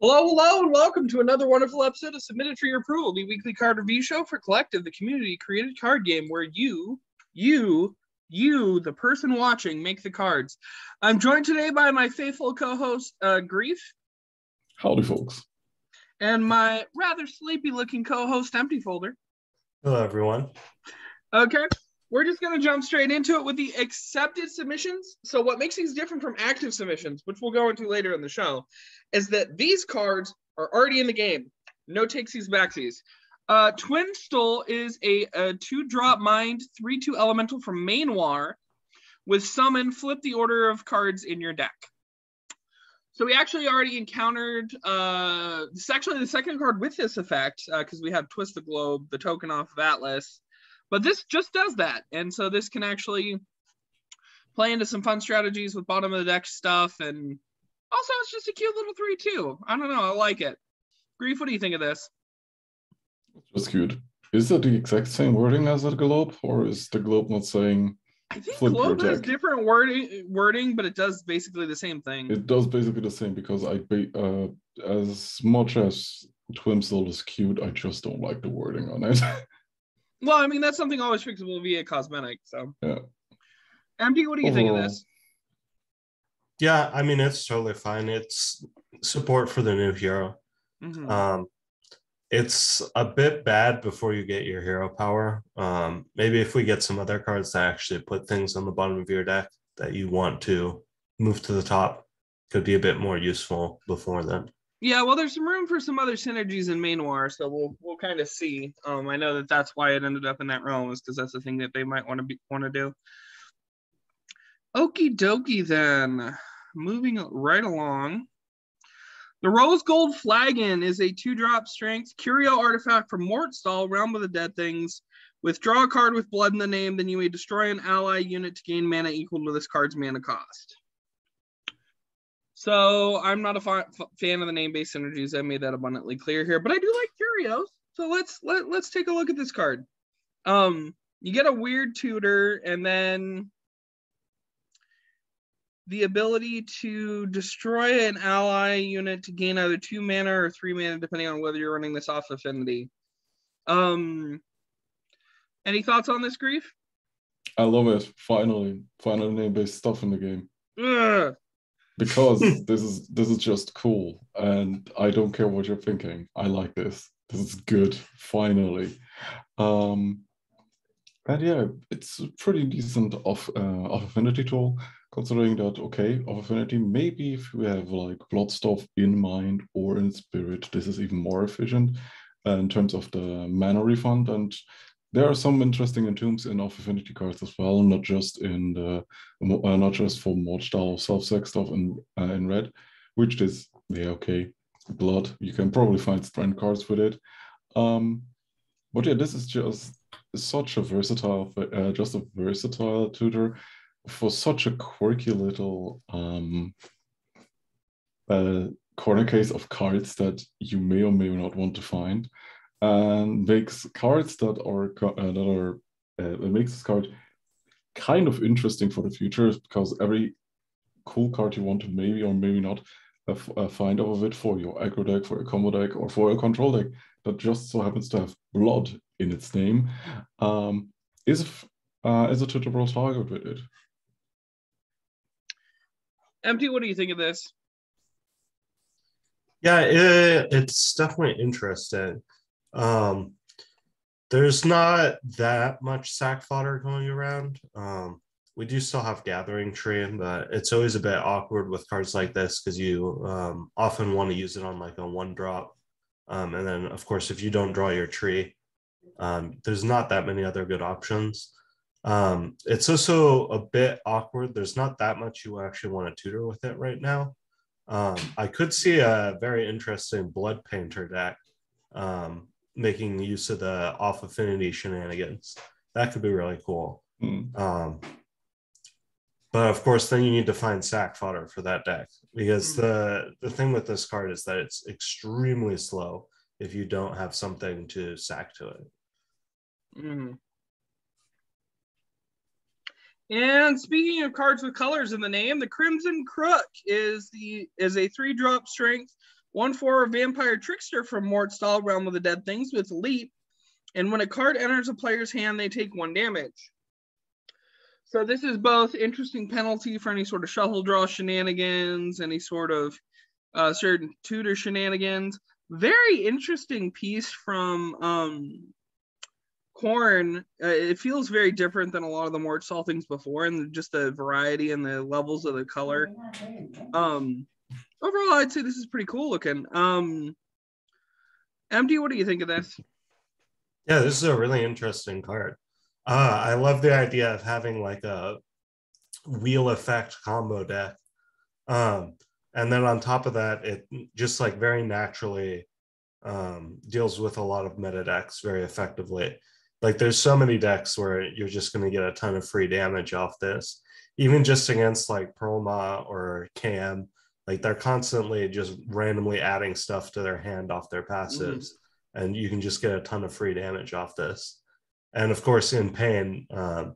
Hello, hello, and welcome to another wonderful episode of Submitted for Your Approval, the weekly card review show for Collective, the community created card game where you, you, you, the person watching, make the cards. I'm joined today by my faithful co host, uh, Grief, Howdy, folks. and my rather sleepy looking co host, Empty Folder. Hello, everyone. Okay. We're just going to jump straight into it with the accepted submissions. So, what makes these different from active submissions, which we'll go into later in the show, is that these cards are already in the game. No takesies, backsies. Uh, Twimstle is a, a two drop mind, three two elemental from Mainoir with summon, flip the order of cards in your deck. So we actually already encountered. Uh, this is actually the second card with this effect because we have Twist the Globe, the token off of Atlas, but this just does that, and so this can actually play into some fun strategies with bottom of the deck stuff, and also it's just a cute little three two. I don't know, I like it. Grief, what do you think of this? Just cute. Is that the exact same wording as the globe, or is the globe not saying I think Flip Globe has different wording, wording, but it does basically the same thing. it does basically the same? Because I, uh, as much as Twimstle is cute, I just don't like the wording on it. Well, I mean that's something always fixable via cosmetic. So, Yeah. MD, what do you think of this? Yeah, I mean, it's totally fine. It's support for the new hero. Mhm. Um, it's a bit bad before you get your hero power. Um, maybe if we get some other cards that actually put things on the bottom of your deck that you want to move to the top, could be a bit more useful before then. Yeah, well, there's some room for some other synergies in Mainoir, so we'll we'll kind of see. Um, I know that that's why it ended up in that realm, is because that's the thing that they might want to be want to do. Okie dokie, then. Moving right along. The Rose Gold Flagon is a two drop strength curio artifact from Mortstall, Realm of the Dead Things. Withdraw a card with blood in the name, then you may destroy an ally unit to gain mana equal to this card's mana cost. So I'm not a fa- fan of the name-based synergies. I made that abundantly clear here, but I do like curios. So let's let let's take a look at this card. Um, you get a weird tutor, and then the ability to destroy an ally unit to gain either two mana or three mana, depending on whether you're running this off affinity. Um, any thoughts on this, grief? I love it. Finally, finally name-based stuff in the game. Ugh. Because this is this is just cool, and I don't care what you're thinking. I like this. This is good. Finally. Um, and yeah, it's a pretty decent off uh, off affinity tool, considering that okay, off affinity maybe if you have like blood stuff in mind or in spirit, this is even more efficient uh, in terms of the mana refund. And there are some interesting entombs in off affinity cards as well, not just in the uh, not just for mod style self sex stuff in uh, in red, which is yeah okay, blood. You can probably find strength cards with it. Um, but yeah, this is just such a versatile, uh, just a versatile tutor for such a quirky little um, uh, corner case of cards that you may or may not want to find, and makes cards that are co- uh, that are uh, it makes this card kind of interesting for the future because every cool card you want to maybe or maybe not uh, uh, find out of it for your aggro deck, for your combo deck, or for your control deck that just so happens to have blood in its name, um, is f- uh, is a tutorable target with it. Empty, what do you think of this? Yeah, it, it's definitely interesting. Um, there's not that much sack fodder going around. Um, we do still have Gathering Tree, but it's always a bit awkward with cards like this because you um, often want to use it on like a one drop. Um, and then, of course, if you don't draw your tree, um, there's not that many other good options. Um, it's also a bit awkward. There's not that much you actually want to tutor with it right now. Um, I could see a very interesting blood painter deck um, making use of the off affinity shenanigans. That could be really cool. Hmm. Um, but of course, then you need to find sack fodder for that deck because the the thing with this card is that it's extremely slow if you don't have something to sack to it. Mhm. And speaking of cards with colors in the name, the Crimson Crook is the is a three drop strength One for Vampire Trickster from Mortstall, Realm of the Dead Things with Leap. And when a card enters a player's hand, they take one damage. So this is both interesting penalty for any sort of shuffle draw shenanigans, any sort of uh, certain tutor shenanigans. Very interesting piece from um, Khorne. Uh, it feels very different than a lot of the Mortstall things before, and just the variety and the levels of the color. Um, overall, I'd say this is pretty cool looking. Um, MD, what do you think of this? Yeah, this is a really interesting card. Uh, I love the idea of having like a wheel effect combo deck. Um, and then on top of that, it just like very naturally um, deals with a lot of meta decks very effectively. Like there's so many decks where you're just going to get a ton of free damage off this, even just against like Perlma or Cam like they're constantly just randomly adding stuff to their hand off their passives, mm-hmm. and you can just get a ton of free damage off this. And of course, in pain, um,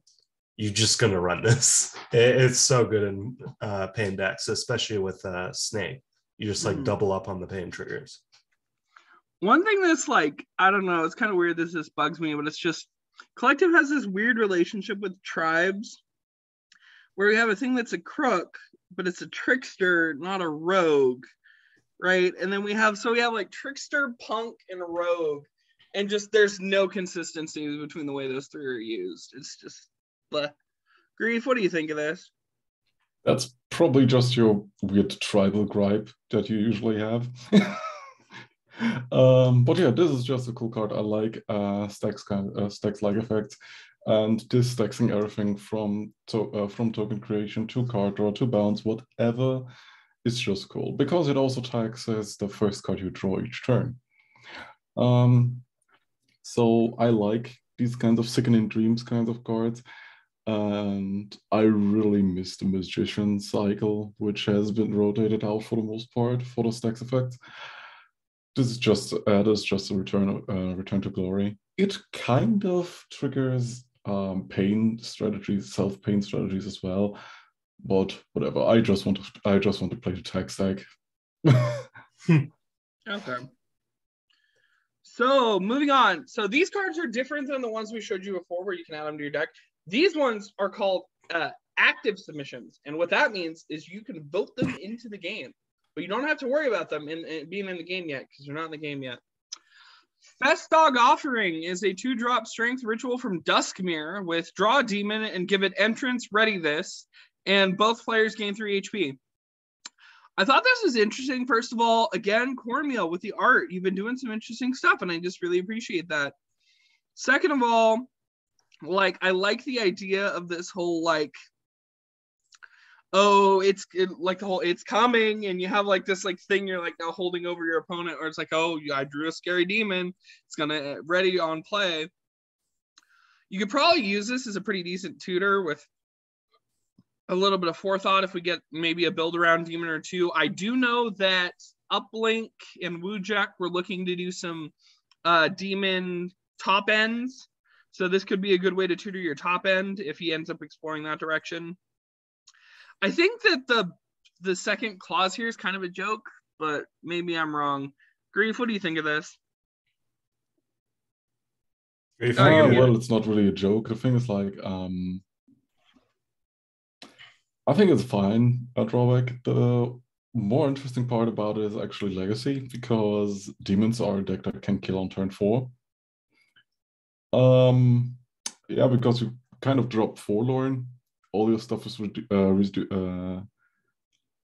you're just gonna run this. It, it's so good in uh, pain decks, especially with uh, Snake. You just like mm-hmm. double up on the pain triggers. One thing that's like I don't know, it's kind of weird. This just bugs me, but it's just collective has this weird relationship with tribes where we have a thing that's a crook but it's a trickster, not a rogue, right? And then we have so we have like trickster, punk, and rogue, and just there's no consistency between the way those three are used. It's just bleh. Grief, what do you think of this? That's probably just your weird tribal gripe that you usually have. um, but yeah, this is just a cool card. I like uh, stacks kind of, uh, stacks like effects and this stacking everything from to, uh, from token creation to card draw to bounce, whatever is just cool because it also taxes the first card you draw each turn. Um, so I like these kinds of sickening dreams kinds of cards. And I really miss the magician cycle, which has been rotated out for the most part for the stacks effects. This is just uh, this is just a return uh, return to glory. It kind of triggers um, pain strategies, self pain strategies as well. But whatever. I just want to. I just want to play the tech stack. okay. So moving on. So these cards are different than the ones we showed you before, where you can add them to your deck. These ones are called uh, active submissions, and what that means is you can vote them into the game, but you don't have to worry about them in, in being in the game yet because you're not in the game yet. Ffestog Offering is a two drop strength ritual from Duskmere with draw a demon and give it entrance, ready this, and both players gain three HP. I thought this was interesting. First of all, again, cornmeal with the art. You've been doing some interesting stuff, and I just really appreciate that. Second of all, like I like the idea of this whole like oh, it's it, like the whole it's coming, and you have like this like thing you're like now holding over your opponent, or it's like, oh, I drew a scary demon, it's gonna uh, ready on play. You could probably use this as a pretty decent tutor with a little bit of forethought if we get maybe a build around demon or two. I do know that Uplink and Wujack were looking to do some uh, demon top ends. So this could be a good way to tutor your top end if he ends up exploring that direction. I think that the the second clause here is kind of a joke, but maybe I'm wrong. Grief, what do you think of this? Grief, uh, well, it's not really a joke. The thing is like, um, I think it's fine. A drawback. The more interesting part about it is actually legacy because demons are a deck that can kill on turn four. Um, yeah, because you kind of drop forlorn all your stuff is redu- uh, uh,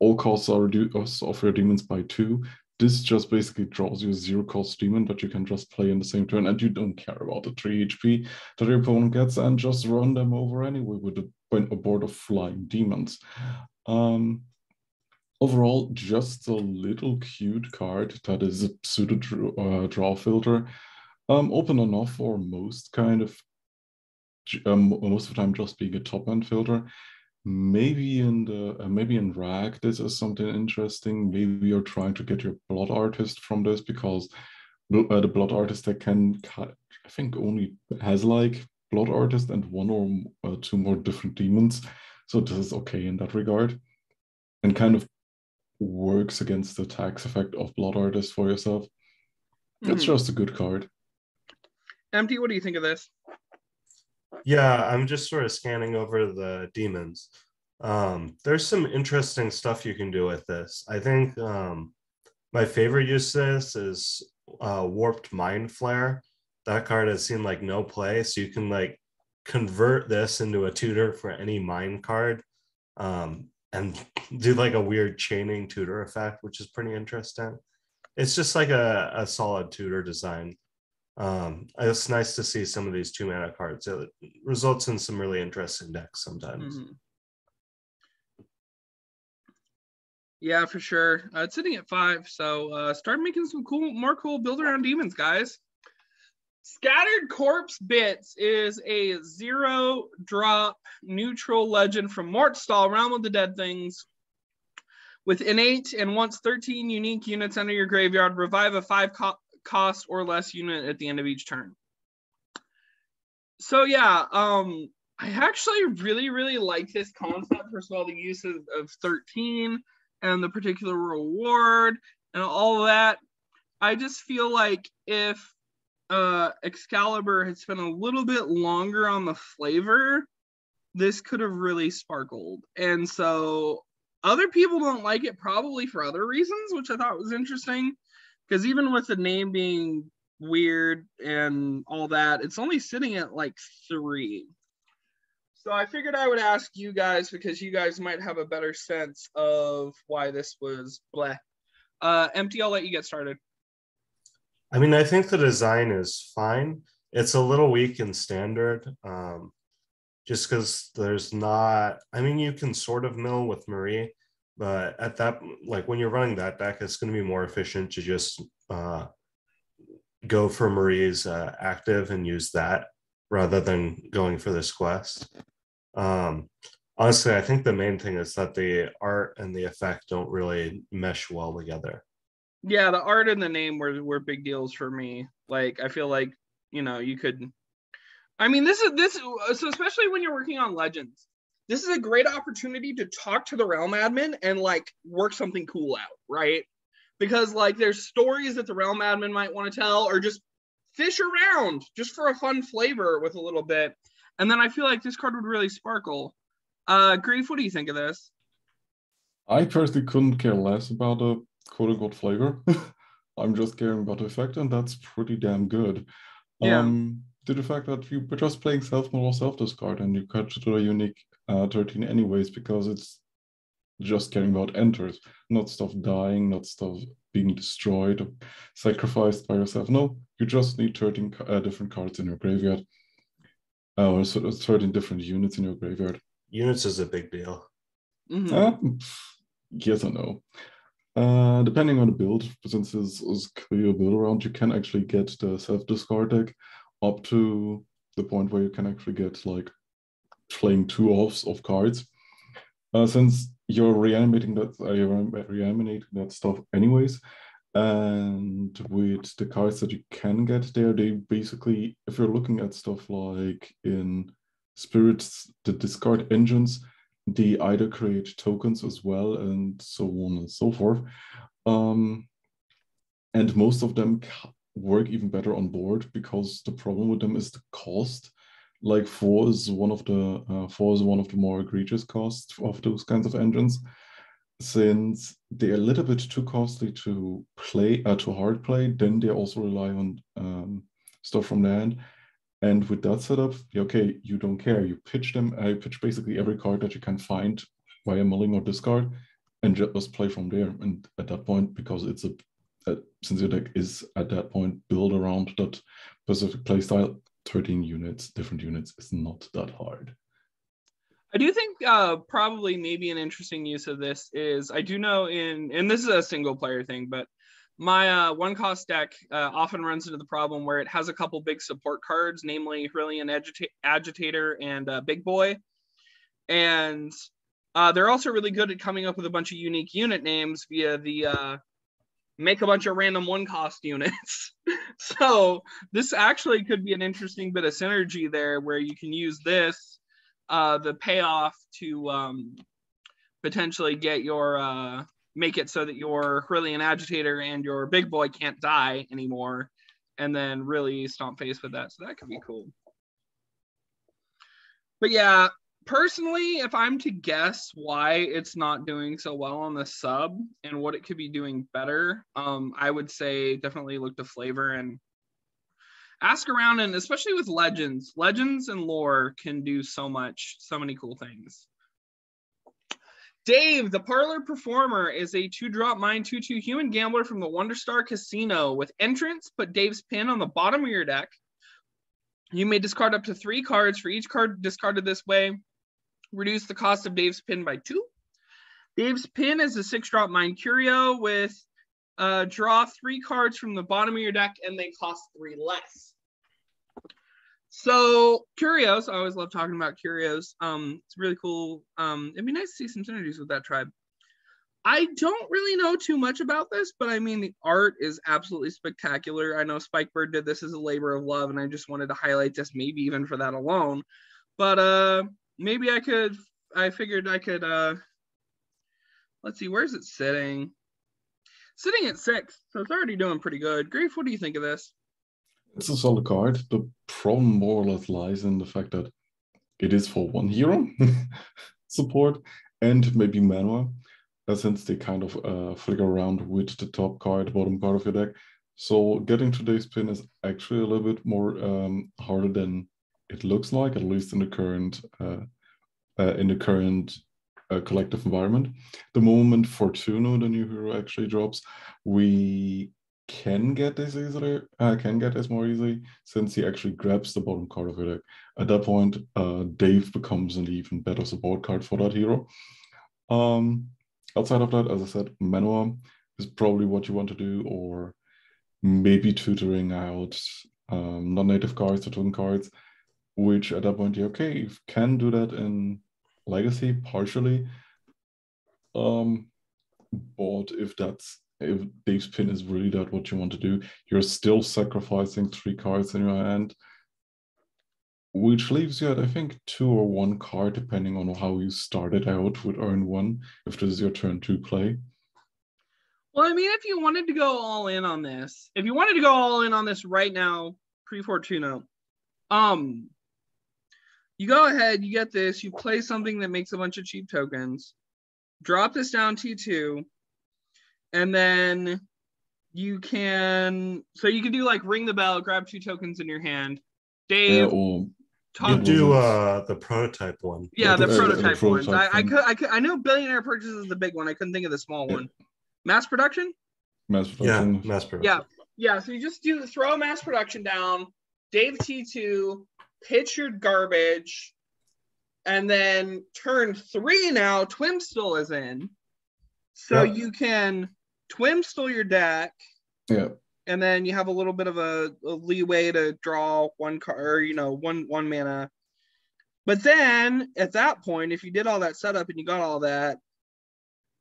all costs are reduced of your demons by two. This just basically draws you a zero cost demon that you can just play in the same turn, and you don't care about the three HP that your opponent gets, and just run them over anyway with a, a board of flying demons. Um, overall, just a little cute card that is a pseudo draw, uh, draw filter. Um, open enough for most kind of um, most of the time just being a top end filter. Maybe in the uh, maybe in RAG this is something interesting. Maybe you're trying to get your blood artist from this because uh, the blood artist that can I think only has like blood artist and one or uh, two more different demons. So this is okay in that regard. And kind of works against the tax effect of Blood Artist for yourself. It's Mhm. just a good card. Empty. What do you think of this? Yeah, I'm just sort of scanning over the demons. Um, there's some interesting stuff you can do with this. I think um, my favorite use of this is uh, Warped Mind Flare. That card has seen like no play, so you can like convert this into a tutor for any mind card, um, and do like a weird chaining tutor effect, which is pretty interesting. It's just like a, a solid tutor design. Um, it's nice to see some of these two mana cards. It results in some really interesting decks sometimes. Mhm. Yeah, for sure. Uh, it's sitting at five, so uh, start making some cool, more cool build around demons, guys. Scattered Corpse Bits is a zero drop neutral legend from Mortstall, Realm of the Dead Things. With innate and once 13 unique units under your graveyard, revive a five co- cost or less unit at the end of each turn. So yeah, um, I actually really, really like this concept. First of all, the use of, of 13 and the particular reward and all that. I just feel like if uh Excalibur had spent a little bit longer on the flavor, this could have really sparkled. And so other people don't like it probably for other reasons, which I thought was interesting. Because even with the name being weird and all that, it's only sitting at like three. So I figured I would ask you guys because you guys might have a better sense of why this was bleh. Uh, empty, I'll let you get started. I mean, I think the design is fine. It's a little weak in standard, um, just because there's not. I mean, you can sort of mill with Marie, but at that, like when you're running that deck, it's going to be more efficient to just uh, go for Marie's uh, active and use that rather than going for this quest. Um, honestly, I think the main thing is that the art and the effect don't really mesh well together. Yeah, the art and the name were were big deals for me. Like I feel like you know you could. I mean, this is this so especially when you're working on legends. This is a great opportunity to talk to the realm admin and like work something cool out, right? Because like there's stories that the realm admin might want to tell, or just fish around just for a fun flavor with a little bit. And then I feel like this card would really sparkle. Uh, Grief, what do you think of this? I personally couldn't care less about a quote unquote flavor. I'm just caring about the effect, and that's pretty damn good. Yeah. Um, to the fact that you were just playing self or self discard and you to a unique uh, 13 anyways because it's just caring about enters, not stuff dying, not stuff being destroyed or sacrificed by yourself. No, you just need 13 uh, different cards in your graveyard. Uh, or sort of 13 different units in your graveyard. Units is a big deal. Mhm. Uh, yes or no. Uh, depending on the build, since this is clear build around, you can actually get the self discard deck up to the point where you can actually get like playing two offs of cards. Uh, since you're reanimating that, uh, you're reanimating that stuff anyways, and with the cards that you can get there, they basically, if you're looking at stuff like in spirits, the discard engines, they either create tokens as well and so on and so forth um, and most of them work even better on board because the problem with them is the cost like four is one of the uh, four is one of the more egregious costs of those kinds of engines since they're a little bit too costly to play uh, to hard play then they also rely on um, stuff from the end and with that setup, okay, you don't care. You pitch them. I pitch basically every card that you can find via milling or discard, and just play from there. And at that point, because it's a, uh, since your deck is at that point built around that specific playstyle, 13 units, different units is not that hard. I do think uh, probably maybe an interesting use of this is I do know in and this is a single player thing, but my uh, one cost deck uh, often runs into the problem where it has a couple big support cards, namely Hylian Agita- Agitator and uh, Big Boy, and uh, they're also really good at coming up with a bunch of unique unit names via the uh, make a bunch of random one cost units. so this actually could be an interesting bit of synergy there where you can use this uh, the payoff to um, potentially get your uh, make it so that your Hyrillian Agitator and your Big Boy can't die anymore, and then really stomp face with that. So that could be cool. But yeah, personally, if I'm to guess why it's not doing so well on the sub and what it could be doing better, um, I would say definitely look to flavor and ask around. And especially with legends, legends and lore can do so much, so many cool things. Dave, the parlor performer, is a two drop mine 2 2 human gambler from the Wonder Star Casino. With entrance, put Dave's pin on the bottom of your deck. You may discard up to three cards for each card discarded this way reduce the cost of Dave's pin by two. Dave's pin is a six drop Mind Curio with uh, draw three cards from the bottom of your deck and they cost three less. So curios, I always love talking about curios. Um, it's really cool. Um, it'd be nice to see some synergies with that tribe. I don't really know too much about this, but I mean the art is absolutely spectacular. I know Spike Bird did this as a labor of love, and I just wanted to highlight this maybe even for that alone. But uh maybe I could I figured I could uh let's see, where's it sitting? Sitting at six, so it's already doing pretty good. Grief, what do you think of this? It's a solid card. The problem more or less lies in the fact that it is for one hero support and maybe mana, uh, since they kind of uh, flicker around with the top card, bottom card of your deck. So getting Dave's pin is actually a little bit more um, harder than it looks like, at least in the current uh, uh, in the current uh, collective environment. The moment Fortuna, the new hero, actually drops, we can get this easily. Uh, can get this more easily since he actually grabs the bottom card of it. At that point, uh, Dave becomes an even better support card for that hero. Um, outside of that, as I said, Manowar is probably what you want to do, or maybe tutoring out um, non-native cards or twin cards which at that point, okay, you can do that in Legacy partially. Um, but if that's if Dave's pin is really that what you want to do, you're still sacrificing three cards in your hand, which leaves you at I think two or one card, depending on how you started out would earn one. If this is your turn to play. Well, I mean, if you wanted to go all in on this, if you wanted to go all in on this right now, pre Fortuna, um, you go ahead, you get this, you play something that makes a bunch of cheap tokens, drop this down T2, and then you can so you can do like ring the bell, grab two tokens in your hand. Dave Yeah, talk You do uh the prototype one. yeah, the the- uh, the prototype ones. prototype I, I one. could I could I know billionaire purchases is the big one. I couldn't think of the small Yeah. one. Mass production? mass Yeah, production. mass production. Yeah. Yeah. So you just do throw mass production down, Dave T2, pitch your garbage, and then turn three now, Twimstle is in. So Yep. you can Twimstle your deck, Yeah. and then you have a little bit of a, a leeway to draw one card, or, you know, one one mana. But then at that point, if you did all that setup and you got all that,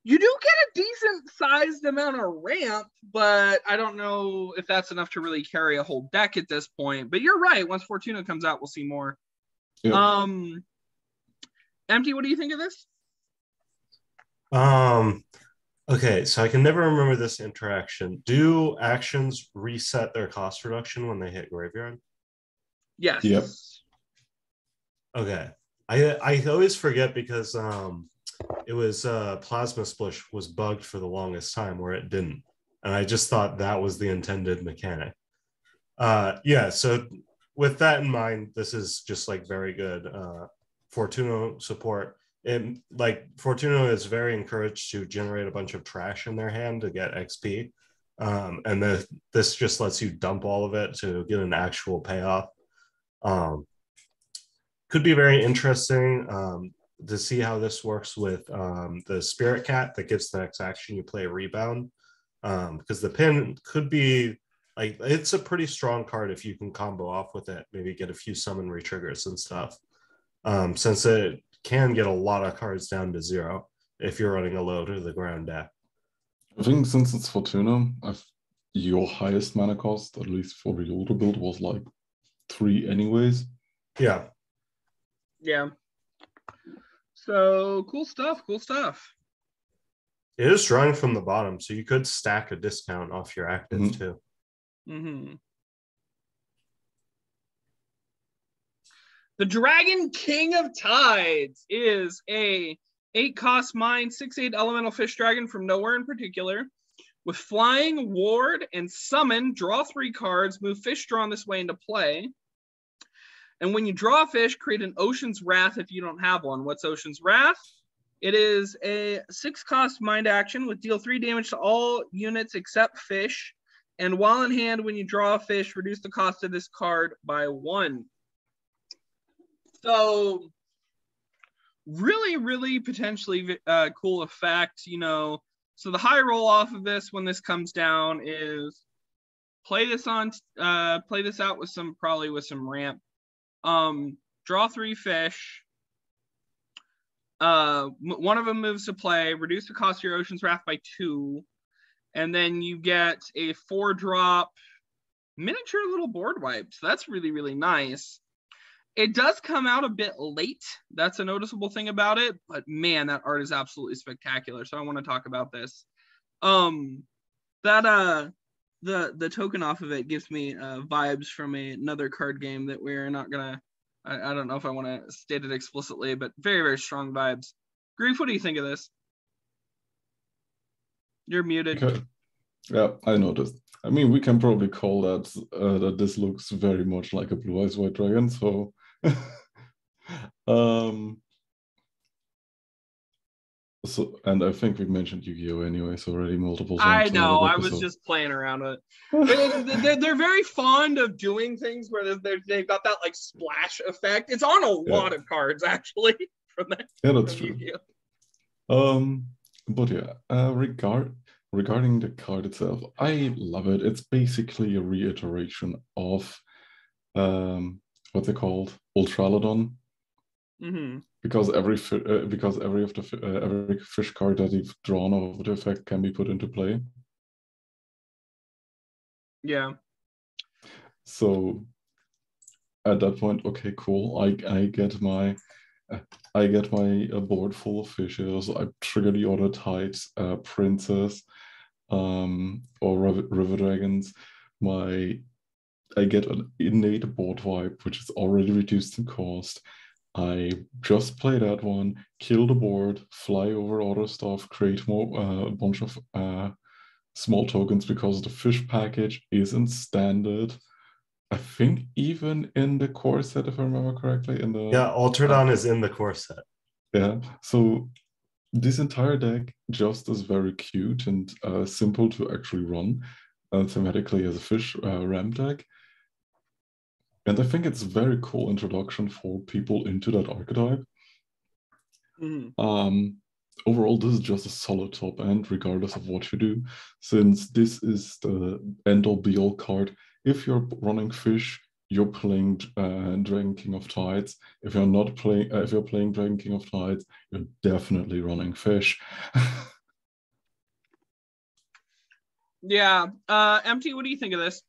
you do get a decent sized amount of ramp, but I don't know if that's enough to really carry a whole deck at this point. But you're right. Once Fortuna comes out, we'll see more. Yeah. Um, Empty, what do you think of this? Um okay, so I can never remember this interaction. Do actions reset their cost reduction when they hit graveyard? Yes. Yep. Okay. I I always forget because um it was uh plasma splish was bugged for the longest time where it didn't. And I just thought that was the intended mechanic. Uh yeah, so with that in mind, this is just like very good uh Fortuna support. And like Fortuna is very encouraged to generate a bunch of trash in their hand to get XP. Um, and the, this just lets you dump all of it to get an actual payoff. Um, could be very interesting um, to see how this works with um, the Spirit Cat that gives the next action you play a rebound. Um, because the pin could be like it's a pretty strong card if you can combo off with it, maybe get a few summon retriggers and stuff. Um, since it can get a lot of cards down to zero if you're running a low to the ground deck. I think since it's Fortuna, I've, your highest mana cost, at least for the older build, was like three anyways. Yeah. Yeah. So cool stuff. Cool stuff. It is drawing from the bottom, so you could stack a discount off your active Mhm. too. Mm-hmm. The Dragon King of Tides is a eight cost mine, six eight elemental fish dragon from nowhere in particular. With flying, ward, and summon, draw three cards, move fish drawn this way into play. And when you draw a fish, create an Ocean's Wrath if you don't have one. What's Ocean's Wrath? It is a six cost mind action with deal three damage to all units except fish. And while in hand, when you draw a fish, reduce the cost of this card by one. So, really, really potentially uh, cool effect. You know, so the high roll off of this when this comes down is play this on, uh, play this out with some probably with some ramp. Um, draw three fish. Uh, one of them moves to play. Reduce the cost of your Ocean's Wrath by two and then you get a four drop miniature little board wipe. So that's really, really nice. It does come out a bit late. That's a noticeable thing about it, but man, that art is absolutely spectacular. So I want to talk about this. Um that uh the the token off of it gives me uh vibes from a, another card game that we're not gonna I, I don't know if I want to state it explicitly, but very, very strong vibes. Grief, what do you think of this? You're muted. Okay. Yeah, I noticed. I mean, we can probably call that uh, that this looks very much like a blue eyes white dragon. So, um, so and I think we mentioned Yu-Gi-Oh anyways already multiple I times. in know. I was just playing around with it. They- they're, they're very fond of doing things where they're, they've got that like splash effect. It's on a Yeah. lot of cards actually from that. yeah, that's true. Yu-Gi-Oh. Um, but yeah, uh, regard regarding the card itself, I love it. It's basically a reiteration of um, what's it called, Ultraladon, hmm because every uh, because every of the uh, every fish card that you've drawn of the effect can be put into play. Yeah. So at that point, okay, cool. I I get my uh, I get my uh, board full of fishes. I trigger the other tides, uh, princess, um, or river, river dragons. My I get an innate board wipe, which is already reduced in cost. I just play that one, kill the board, fly over other stuff, create more uh, a bunch of uh, small tokens because the fish package isn't standard. I think even in the core set, if I remember correctly, in the Yeah, Ultradon is in the core set. yeah. So this entire deck just is very cute and uh, simple to actually run uh, thematically as a fish uh, ram deck. And I think it's a very cool introduction for people into that archetype. hmm Um, overall, this is just a solid top end, regardless of what you do, since this is the end all be all card. If you're running fish, you're playing uh, Dragon King of Tides. If you're not playing, uh, if you're playing Dragon King of Tides, you're definitely running fish. Yeah. Uh, MT, what do you think of this?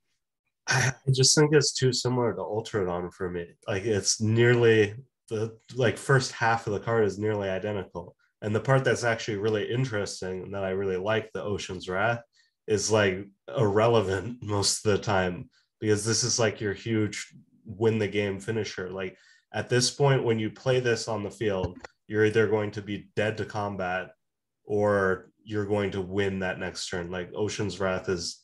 I just think it's too similar to Ultradon for me. Like it's nearly the like first half of the card is nearly identical. And the part that's actually really interesting and that I really like the Ocean's Wrath is like irrelevant most of the time because this is like your huge win the game finisher. Like at this point, when you play this on the field, you're either going to be dead to combat or you're going to win that next turn. Like Ocean's Wrath is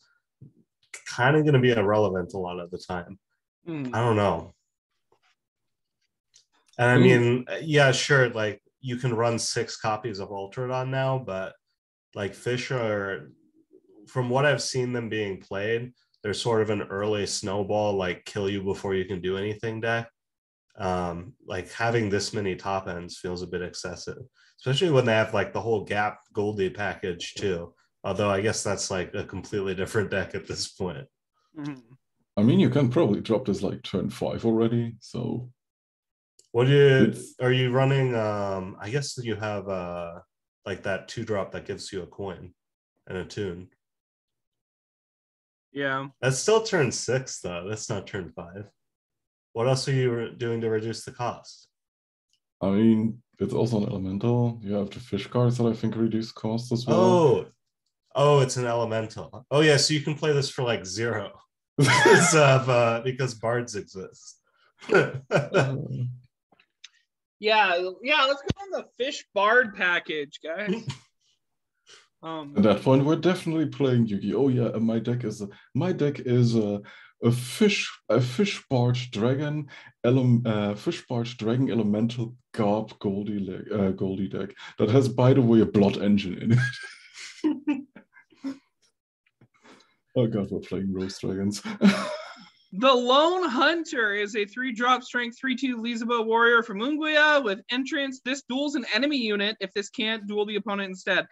kind of going to be irrelevant a lot of the time. Mm. I don't know. And I Mm. mean, yeah, sure, like you can run six copies of Ultradon now, but like Fish are, from what I've seen them being played, they're sort of an early snowball, like kill you before you can do anything deck. Um, like having this many top ends feels a bit excessive, especially when they have like the whole Gap Goldie package too. Although I guess that's like a completely different deck at this point. Mhm. I mean, you can probably drop this like turn five already. So What do you It's- are you running? Um, I guess you have uh like that two drop that gives you a coin and a tune. Yeah. That's still turn six though. That's not turn five. What else are you doing to reduce the cost? I mean, It's also an elemental. You have the fish cards that I think reduce cost as well. Oh, oh, it's an elemental. Oh yeah, so you can play this for like zero because of uh, because bards exist. Yeah, yeah. Let's go on the fish bard package, guys. Um, At that point, we're definitely playing Yugi. Oh yeah, and my deck is a, my deck is a, a fish a fish barge dragon ele- uh, fish barge dragon elemental garb Goldie leg, uh, Goldie deck that has, by the way, a blood engine in it. Oh god, we're playing Rose Dragons. The Lone Hunter is a three drop strength 3 2 Lizabo warrior from Unguia with entrance. This duels an enemy unit if this can't duel the opponent instead.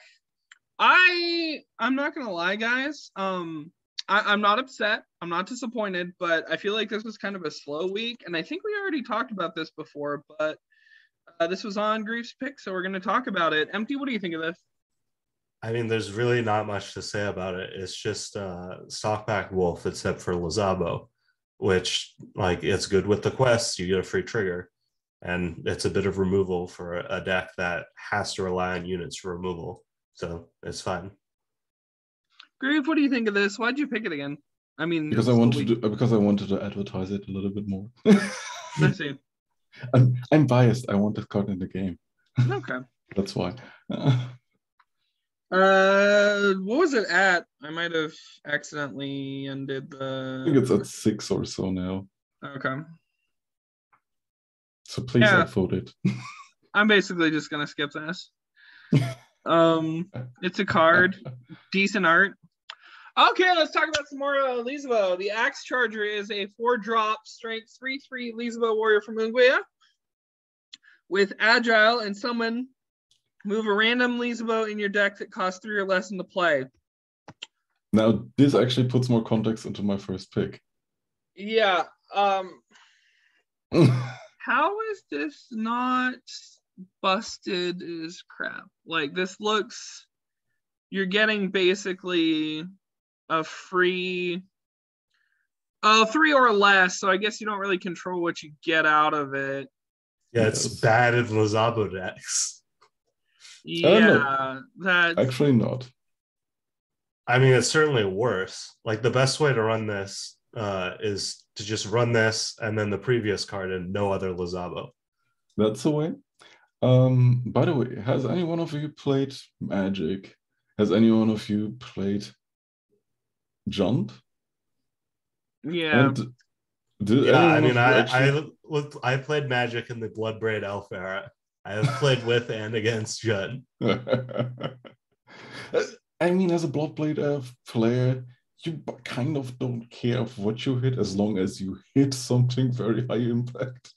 I I'm not gonna lie, guys. Um I, I'm not upset. I'm not disappointed, but I feel like this was kind of a slow week. And I think we already talked about this before, but uh, this was on Grief's pick, so we're gonna talk about it. Empty, what do you think of this? I mean, there's really not much to say about it. It's just uh, Stockback Wolf, except for Lazabo, which like it's good with the quests. You get a free trigger, and it's a bit of removal for a deck that has to rely on units for removal. So it's fine. Grief, what do you think of this? Why'd you pick it again? I mean, because I wanted to because I wanted to advertise it a little bit more. I see. I'm, I'm biased. I want this card in the game. Okay. That's why. Uh, what was it at? I might have accidentally ended the. I think it's at six or so now. Okay. So please Yeah. upvote it. I'm basically just gonna skip this. um, it's a card, decent art. Okay, let's talk about some more uh. The Axe Charger is a four-drop strength three-three Lizabo warrior from Unguya. With agile and summon, move a random Lizabo in your deck that costs three or less into play. Now this actually puts more context into my first pick. Yeah. Um, how is this not busted as crap? Like this looks you're getting basically a free uh three or less, so I guess you don't really control what you get out of it. Yeah, it's bad in Lazabo decks. Yeah, no. that actually not. I mean, it's certainly worse. Like the best way to run this uh, is to just run this and then the previous card and no other Lazabo. That's the way. Um, by the way, has any one of you played Magic? Has any one of you played Jund? yeah. And did Yeah, I mean, I actually- I looked, I played Magic in the Bloodbraid Elf era. I have played with and against Jund. I mean, as a Bloodbraid Elf player, you kind of don't care of what you hit as long as you hit something very high impact.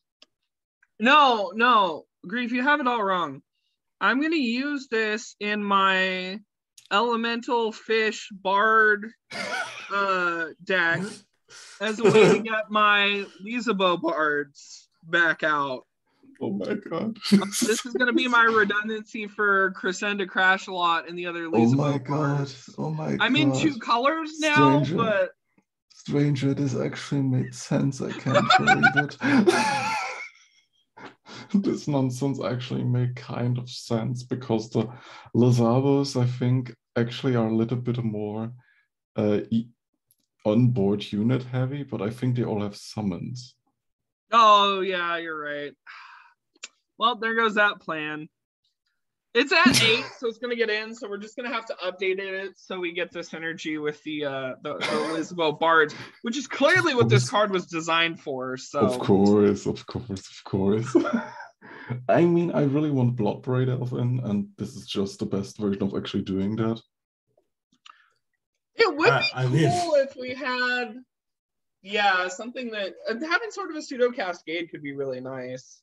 No, no, Grief, you have it all wrong. I'm gonna use this in my elemental fish bard uh deck as a way to get my Lizabo bards back out. Oh my god. This is gonna be my redundancy for Crescenda Crash a lot and the other oh my god. Oh my god. I'm in two colors now, Stranger. but Stranger, this actually made sense. I can't believe it. this nonsense actually made kind of sense because the Lazabos, I think, actually are a little bit more uh, e- onboard unit heavy, but I think they all have summons. oh yeah, you're right. Well, there goes that plan. It's at eight, so it's gonna get in. So we're just gonna have to update it so we get this energy with the uh the, the bards, which is clearly what this card was designed for. So Of course, of course, of course. I mean, I really want Blood Braid Elf in, and this is just the best version of actually doing that. it would be I- I cool mean- if we had, yeah, something that uh, having sort of a pseudo cascade could be really nice.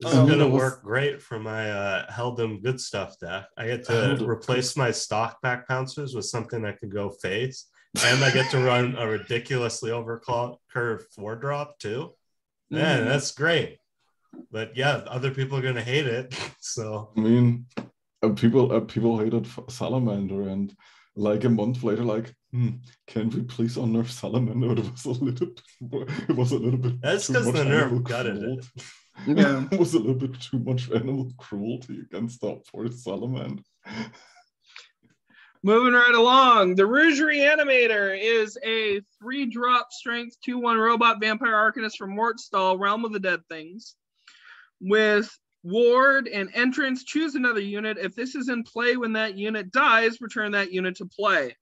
This Um, is going to work great for my uh, Heldem Good Stuff deck. I get to Heldem replace my stock back pouncers with something that can go face, and I get to run a ridiculously overclock curve four drop too. Man, Mhm. that's great. But yeah, other people are going to hate it. So I mean, uh, people uh, people hated Salamander, and like a month later, like, hmm, can we please unnerf Salamander? It was a little, bit, it was a little bit. That's too 'cause much the nerf animal gutted it. Yeah. it was a little bit too much animal cruelty against that poor Salamand. Moving right along, the Rouge Reanimator is a three drop strength 2 1 robot vampire arcanist from Mortstall, Realm of the Dead Things. With ward and entrance, choose another unit. If this is in play when that unit dies, return that unit to play.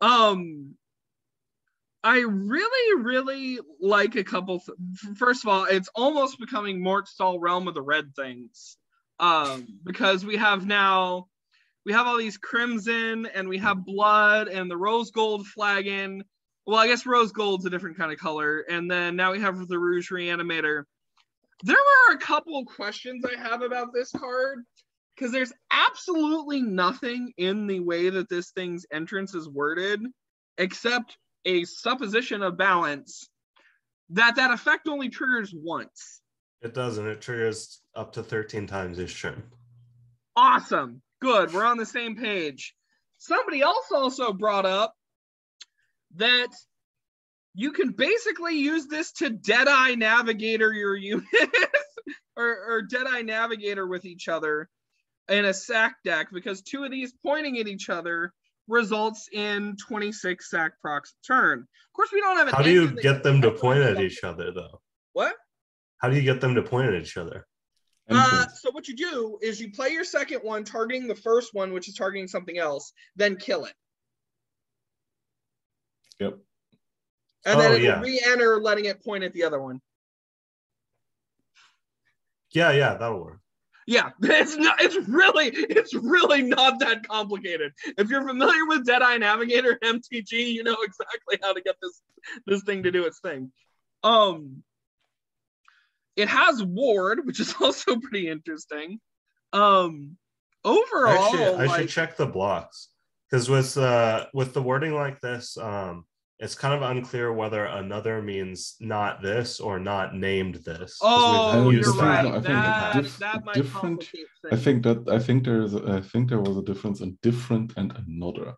Um, I really, really like a couple. Th- First of all, it's almost becoming Mortstall Realm of the Red Things, um, because we have now we have all these crimson and we have blood and the rose gold flagon. Well, I guess rose gold's a different kind of color, and then now we have the Rouge Reanimator. There were a couple questions I have about this card because there's absolutely nothing in the way that this thing's entrance is worded except a supposition of balance that that effect only triggers once. It doesn't. It triggers up to 13 times each turn. Awesome. Good. We're on the same page. Somebody else also brought up that you can basically use this to Deadeye Navigator your unit or, or Deadeye Navigator with each other in a sack deck because two of these pointing at each other results in 26 sack procs turn. Of course, we don't have an How do you get them to point at each other, though? What? How do you get them to point at each other? Uh, so what you do is you play your second one targeting the first one, which is targeting something else, then kill it. Yep. And then Oh, it yeah. re-enter, letting it point at the other one. Yeah, yeah, that'll work. Yeah, it's not. It's really, it's really not that complicated. If you're familiar with Deadeye Navigator MTG, you know exactly how to get this this thing to do its thing. Um, it has ward, which is also pretty interesting. Um, overall, Actually, I like, should check the blocks because with uh with the wording like this, um, it's kind of unclear whether another means not this or not named this. oh, you're right. that. I think That, diff- that might different- I think that I think there's I think there was a difference in different and another.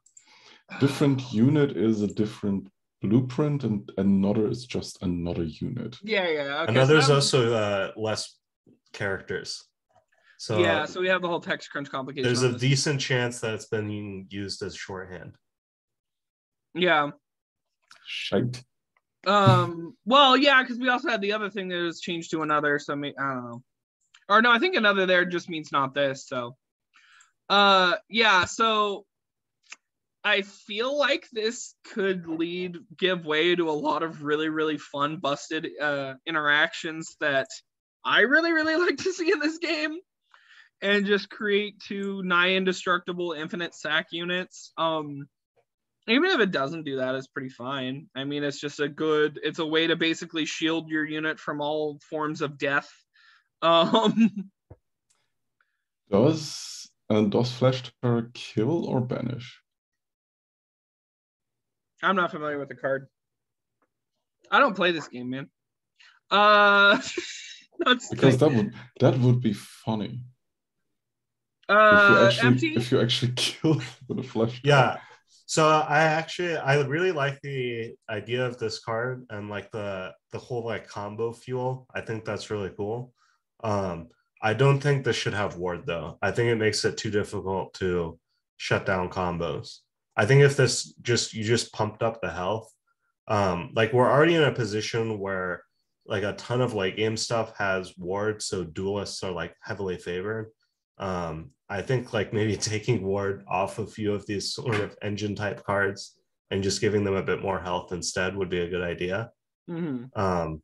Different unit is a different blueprint, and another is just another unit. Yeah, yeah. Okay, Another's so that- also uh, less characters. So yeah. So we have the whole text crunch complication. there's a this. decent chance that it's been used as shorthand. yeah. Shite. Um. Well, yeah, because we also had the other thing that was changed to another. So I don't know. Or no, I think another there just means not this. So, uh, yeah. So I feel like this could lead give way to a lot of really really fun busted uh interactions that I really really like to see in this game, and just create two nigh indestructible infinite sack units. Um even if it doesn't do that, it's pretty fine. I mean, it's just a good. It's a way to basically shield your unit from all forms of death. Um, Does and does Flash Terror kill or banish? I'm not familiar with the card. I don't play this game, man. Uh, Because that would that would be funny. if you uh, actually empty. if you actually kill with a flash. Yeah. So I actually I really like the idea of this card and like the the whole like combo fuel. I think that's really cool. Um I don't think this should have ward though. I think it makes it too difficult to shut down combos. I think if this just you just pumped up the health, um, like we're already in a position where like a ton of late game stuff has ward, so duelists are like heavily favored. Um, I think like maybe taking ward off a few of these sort of engine type cards and just giving them a bit more health instead would be a good idea. Mhm. Um,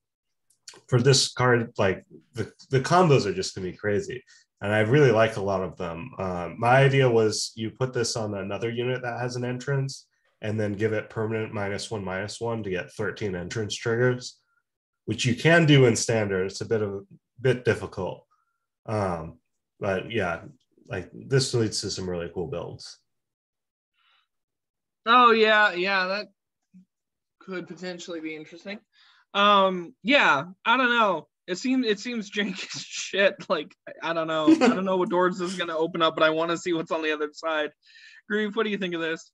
for this card, like the, the combos are just gonna be crazy. And I really like a lot of them. Um, my idea was you put this on another unit that has an entrance and then give it permanent minus one, minus one to get 13 entrance triggers, which you can do in standard. It's a bit of a bit difficult. Um, but yeah, like this leads to some really cool builds. Oh yeah, yeah, that could potentially be interesting. Um, yeah, I don't know. It seems it seems janky as shit. Like I I don't know. I don't know what doors this is gonna open up, but I want to see what's on the other side. Grief, what do you think of this?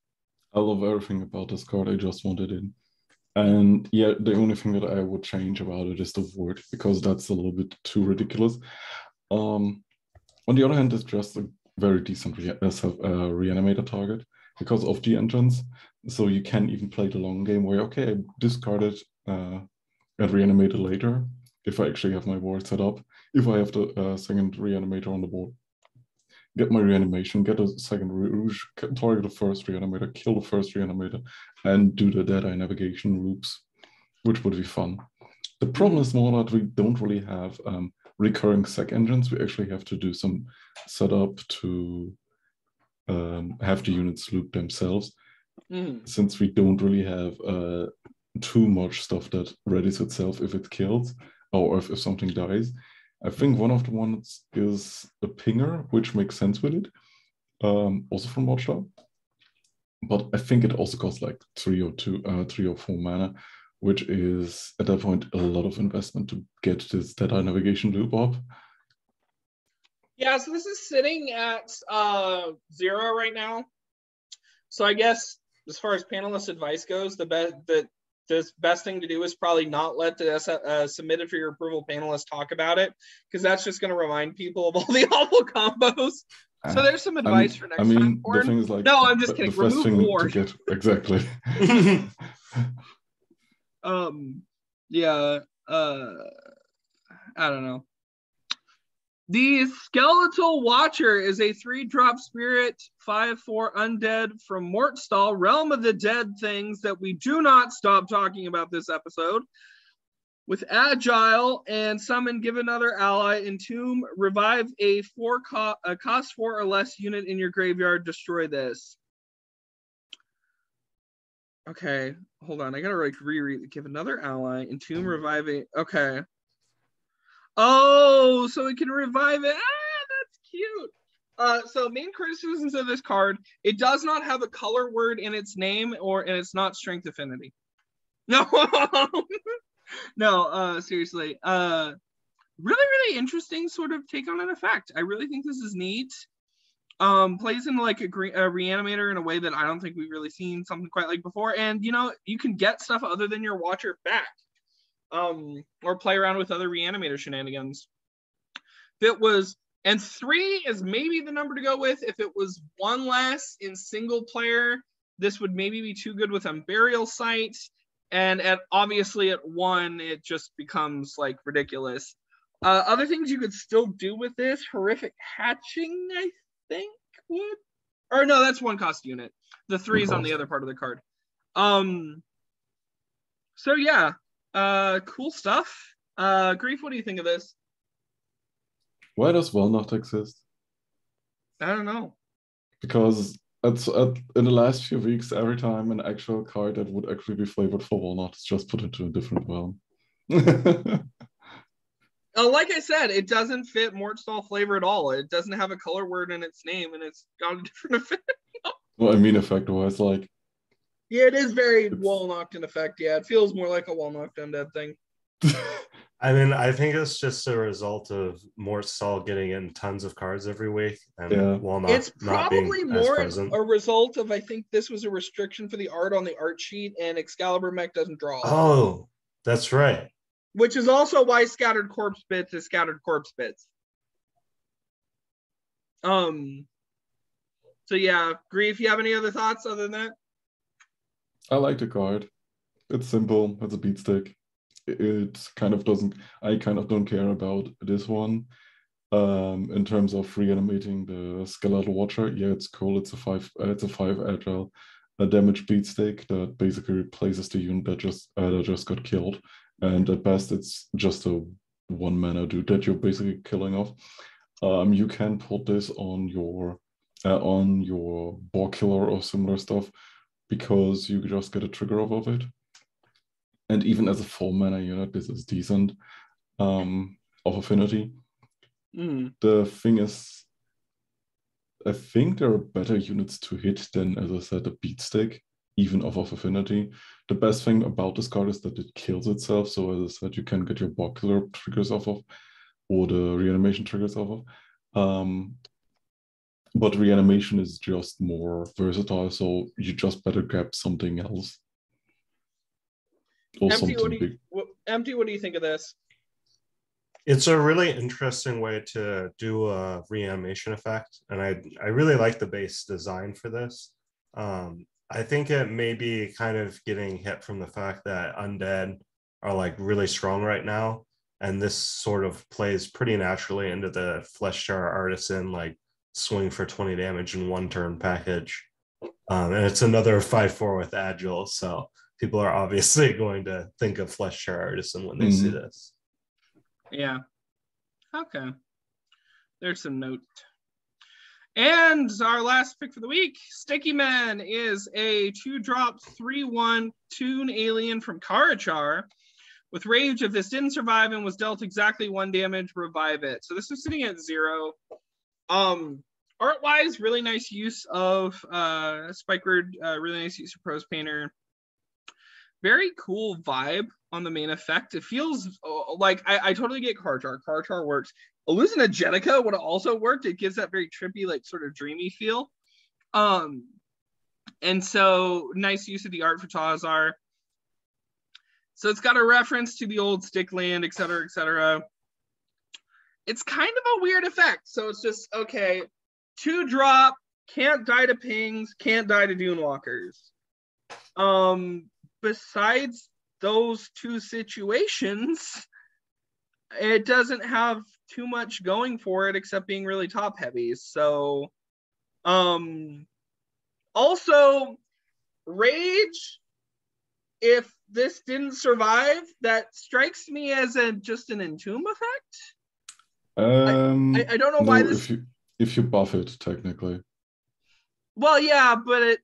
I love everything about this card. I just wanted it. And yeah, the only thing that I would change about it is the word because that's a little bit too ridiculous. Um, on the other hand, it's just a very decent re- uh, uh, reanimator target because of the entrance. So you can even play the long game where, okay, I discard it uh, and reanimate it later if I actually have my board set up. If I have the uh, second reanimator on the board, get my reanimation, get a second rouge, target the first reanimator, kill the first reanimator, and do the Dead Eye navigation loops, which would be fun. The problem is more that we don't really have um, recurring sec engines. We actually have to do some setup to um, have the units loop themselves, Mm. since we don't really have uh, too much stuff that readies itself if it kills or if, if something dies. I think one of the ones is a pinger, which makes sense with it, um, also from Watchdog. But I think it also costs like three or two, uh, three or four mana, which is at that point a lot of investment to get this Deadeye navigation loop up. Yeah, so this is sitting at uh, zero right now. So I guess as far as panelist advice goes, the best the the best thing to do is probably not let the uh, submitted for your approval panelists talk about it because that's just going to remind people of all the awful combos. So Uh, there's some I advice mean- for next I mean, time. the thing is like No, I'm just kidding. Remove to get exactly. um yeah uh i don't know. The skeletal watcher is a three drop spirit five four undead from mortstall realm of the dead things that we do not stop talking about this episode. With agile and summon give another ally entomb revive a four co- a cost four or less unit in your graveyard destroy this Okay, hold on. I gotta like reread. Give another ally, entomb, revive it. Okay. Oh, so it can revive it. Ah, that's cute. Uh, so main criticisms of this card: it does not have a color word in its name, or and it's not strength affinity. No, no. Uh, seriously. Uh, really, really interesting sort of take on an effect. I really think this is neat um plays in like a, gre- a reanimator in a way that I don't think we've really seen something quite like before. And you know, you can get stuff other than your watcher back, um, or play around with other reanimator shenanigans. If it was, and three is maybe the number to go with. If it was one less in single player, this would maybe be too good with Unburial Site. And at obviously at one, it just becomes like ridiculous. Uh, other things you could still do with this horrific hatching, I think would or no that's one cost unit. The three is on the other part of the card. Um so yeah uh cool stuff. Uh grief what do you think of this? Why does Walnut exist? i don't know. Because it's at, in the last few weeks, every time an actual card that would actually be flavored for walnut is just put into a different realm. uh, like i said it doesn't fit mortstall flavor at all it doesn't have a color word in its name and it's got a different effect well, I mean, effect wise, like yeah it is very It's- Walnut in effect yeah it feels more like a Walnut undead thing I mean, I think it's just a result of Mortstall getting in tons of cards every week, and Yeah. Walnut it's not being probably as more a result of I think this was a restriction for the art on the art sheet, and Excalibur Mech doesn't draw. Oh, that's right. Which is also why Scattered Corpse Bits is Scattered Corpse Bits. Um. So yeah, Grief. You have any other thoughts other than that? I like the card. It's simple. It's a beat stick. It kind of doesn't. I kind of don't care about this one. Um, in terms of reanimating the skeletal watcher, yeah, it's cool. It's a five. Uh, it's a five agile, a damage beat stick that basically replaces the unit that just uh, that just got killed. And at best, it's just a one mana dude that you're basically killing off. Um, you can put this on your uh, on your ball killer or similar stuff because you just get a trigger off of it. And even as a four mana unit, this is decent um, of affinity. Mm. The thing is, I think there are better units to hit than, as I said, a beat stick, even off of affinity. The best thing about this card is that it kills itself. So, as I said, you can get your ball triggers off of, or the reanimation triggers off of. Um, but reanimation is just more versatile, so you just better grab something else. or Empty, something what do you, big. what, empty, what do you think of this? It's a really interesting way to do a reanimation effect, and I I really like the base design for this. Um, I think it may be kind of getting hit from the fact that undead are like really strong right now, and this sort of plays pretty naturally into the flesh jar artisan like swing for 20 damage in one turn package. Um, and it's another 5-4 with agile, so people are obviously going to think of flesh jar artisan when they see Mhm. this. Yeah. Okay. There's some note. And our last pick for the week, Stickymen is a two drop, three one tune alien from Karachar. With rage, if this didn't survive and was dealt exactly one damage, revive it. So this is sitting at zero. Um, art wise, really nice use of uh Spike Word, uh, really nice use of Prose Painter. Very cool vibe on the main effect. It feels uh, like I, I totally get Karchar. Karchar works. Hallucinogenica would have also worked. It gives that very trippy, like sort of dreamy feel. Um, and so nice use of the art for Tazar. So it's got a reference to the old Stickland, et cetera, et cetera. It's kind of a weird effect. So it's just okay, two drop, can't die to pings, can't die to dune walkers. Um, besides those two situations, it doesn't have too much going for it except being really top heavy. So, um, also, rage. If this didn't survive, that strikes me as a just an entomb effect. Um, I, I don't know no, why this. if you if you buff it technically. Well, yeah, but it,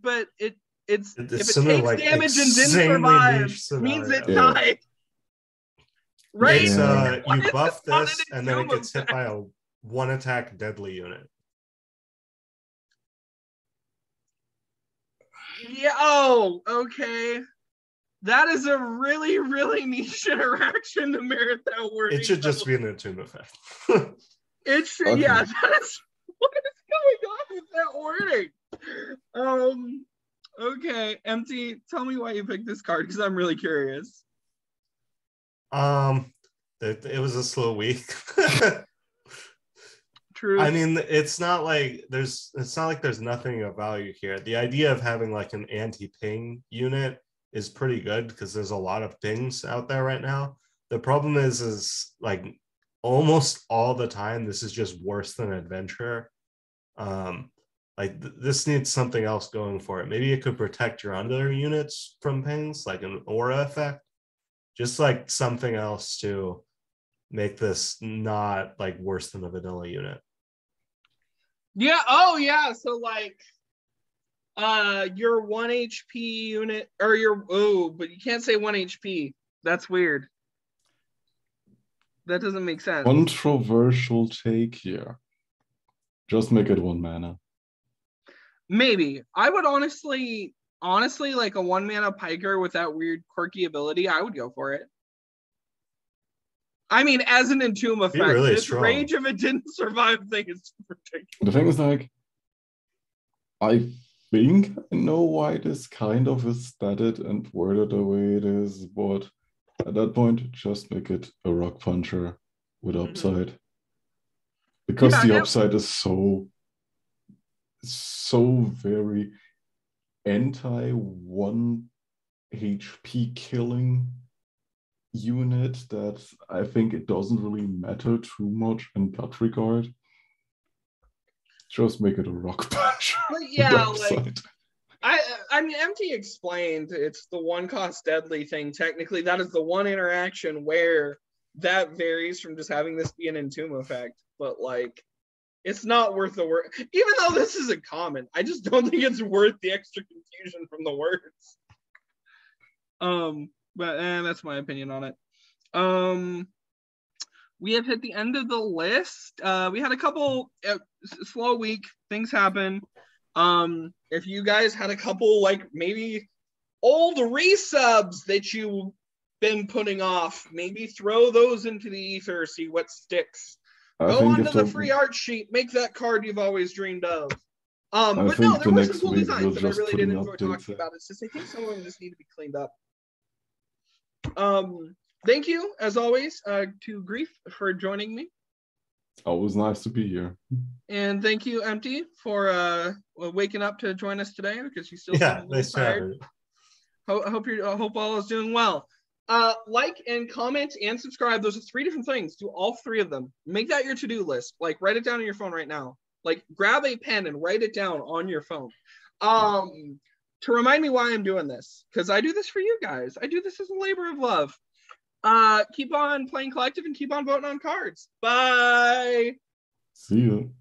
but it, it's It- if it takes like damage and didn't survive, means it scenario. Yeah. died. Right? It's, uh, you is buff this, and then it entomb gets hit by a one attack deadly unit. Yeah. Oh, okay. That is a really, really niche interaction to merit that word. It should just be an entomb effect. It should. Okay. Yeah. That is what is going on with that wording. Um. Okay, empty. Tell me why you picked this card because I'm really curious. Um, it, it was a slow week. True. I mean, it's not like there's it's not like there's nothing of value here. The idea of having like an anti-ping unit is pretty good because there's a lot of pings out there right now. The problem is is like almost all the time this is just worse than adventurer. Um like th- this needs something else going for it. Maybe it could protect your other units from pings, like an aura effect. Just like something else to make this not like worse than a vanilla unit. Yeah. Oh, yeah. So like, uh, your one HP unit or your oh, but you can't say one HP. That's weird. That doesn't make sense. Controversial take here. Just make it one mana. Maybe I would honestly, honestly, like a one mana piker with that weird quirky ability, I would go for it. I mean, as an entomb effect, really this strong. rage if it didn't survive thing is ridiculous. The thing is like, I think I know why this kind of is statted and worded the way it is, but at that point, just make it a rock puncher with Mhm. upside. Because Yeah, the yeah. upside is so so very anti one HP killing unit that I think it doesn't really matter too much in that regard. Just make it a rock punch. Yeah, like. I I mean MT explained it's the one cost deadly thing. Technically, that is the one interaction where that varies from just having this be an entomb effect. But like it's not worth the word even though this isn't common, I just don't think it's worth the extra confusion from the words. Um, but eh, that's my opinion on it. Um we have hit the end of the list. Uh, we had a couple uh, slow week. Things happen. Um, if you guys had a couple like maybe old resubs that you've been putting off, maybe throw those into the ether, see what sticks. I Go think onto the the- free art sheet, make that card you've always dreamed of. Um, I but no, there the were some next cool designs we'll that I really put did an enjoy talking there. about. It's just I think some of them just need to be cleaned up. Um, thank you as always uh, to Grief for joining me, Always nice to be here. and thank you Empty for uh, waking up to join us today because you still Yeah, little nice tired. having you. Ho- I hope you're. I hope all is doing well. Uh, like and comment and subscribe. Those are three different things. Do all three of them. Make that your to-do list. Like write it down on your phone right now. Like grab a pen and write it down on your phone. Um, to remind me why I'm doing this because I do this for you guys. I do this as a labor of love. Uh, keep on playing collective and keep on voting on cards. Bye. See you.